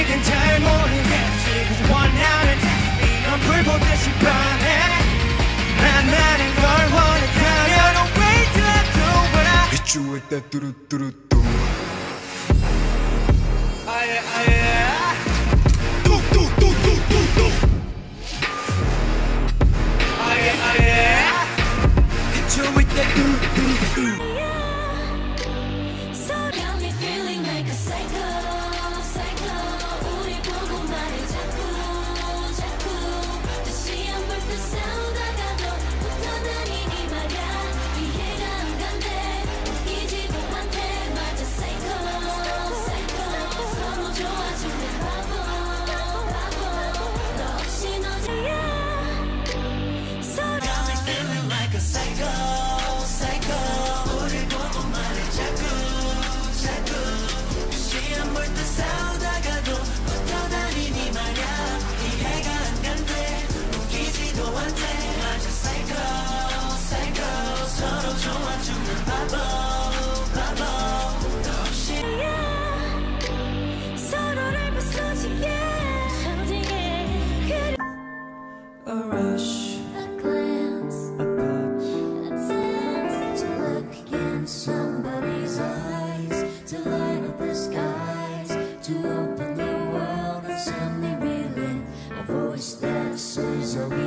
아직은 잘 모르겠지 그저 원하는 text me 넌 불보듯이 반해 난 많은 걸 원했다면 Don't wait till I do what I hit you with that do do do do 아예 아예 somebody's eyes to light up the skies to open the world and suddenly reeling. A voice that says, oh,